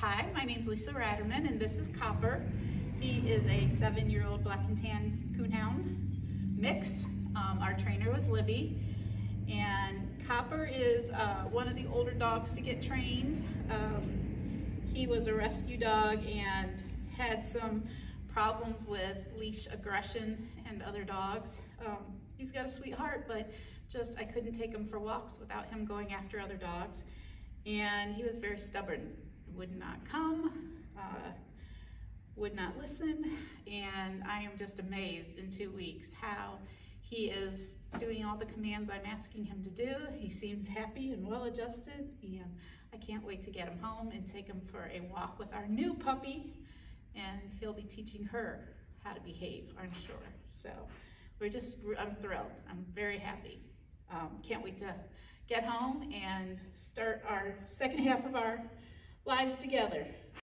Hi, my name's Lisa Ratterman and this is Copper. He is a seven-year-old black and tan coonhound mix. Um, our trainer was Libby. And Copper is uh, one of the older dogs to get trained. Um, he was a rescue dog and had some problems with leash aggression and other dogs. Um, he's got a sweetheart, but just I couldn't take him for walks without him going after other dogs and he was very stubborn, would not come, uh, would not listen, and I am just amazed in two weeks how he is doing all the commands I'm asking him to do. He seems happy and well adjusted, and I can't wait to get him home and take him for a walk with our new puppy, and he'll be teaching her how to behave, I'm sure. So we're just, I'm thrilled. I'm very happy. Um, can't wait to get home and start our second half of our lives together.